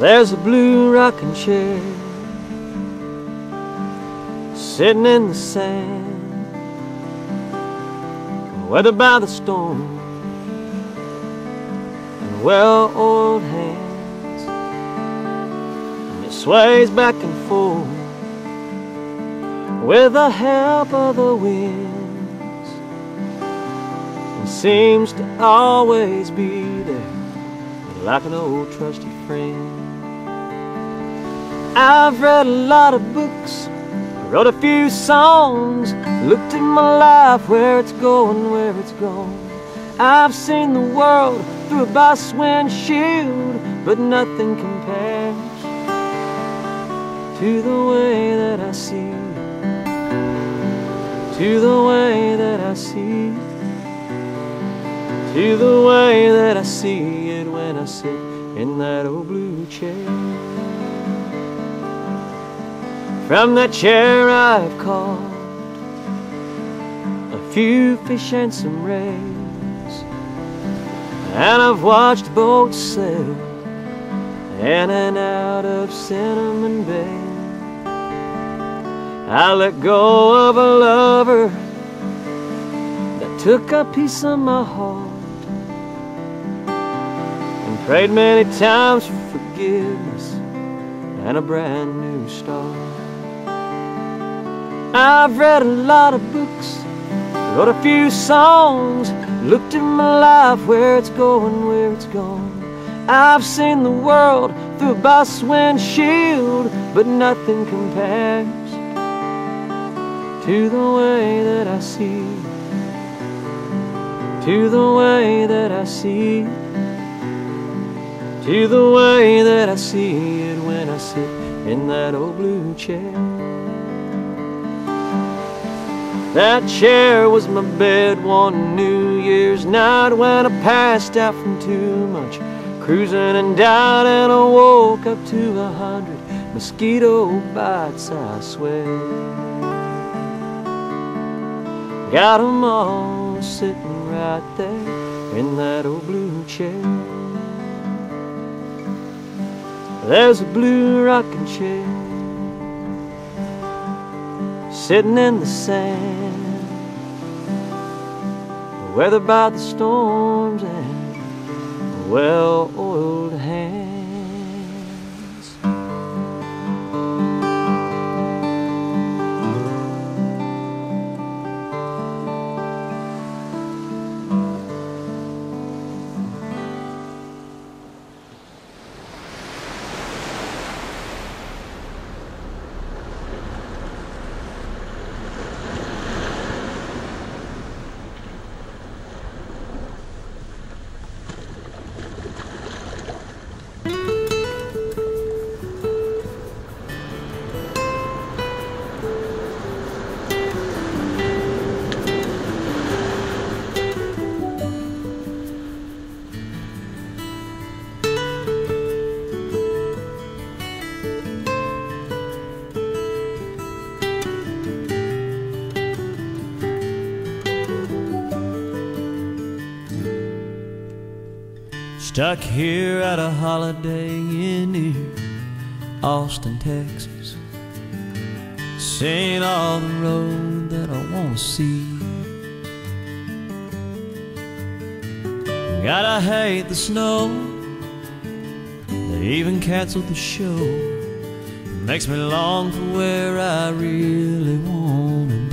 There's a blue rocking chair sitting in the sand, weathered by the storm and well-oiled hands, and it sways back and forth with the help of the winds, and seems to always be there like an old trusty friend. I've read a lot of books, wrote a few songs, looked at my life, where it's going, where it's gone. I've seen the world through a bus windshield, but nothing compares to the way that I see, to the way that I see, to the way that I see it when I sit in that old blue chair. From that chair I've caught a few fish and some rays, and I've watched boats sail in and out of Cinnamon Bay. I let go of a lover that took a piece of my heart and prayed many times for forgiveness and a brand new start. I've read a lot of books, wrote a few songs, looked at my life, where it's going, where it's gone. I've seen the world through a bus windshield, but nothing compares to the way that I see, to the way that I see, to the way that I see it when I sit in that old blue chair. That chair was my bed one New Year's night when I passed out from too much Cruzan and died, and I woke up to a hundred mosquito bites, I swear. Got 'em all sitting right there in that old blue chair. There's a blue rocking chair sitting in the sand, weathered by the storms and well-oiled hands. Stuck here at a Holiday Inn near Austin, Texas. Seeing all the road that I want to see. Gotta hate the snow. They even canceled the show. It makes me long for where I really want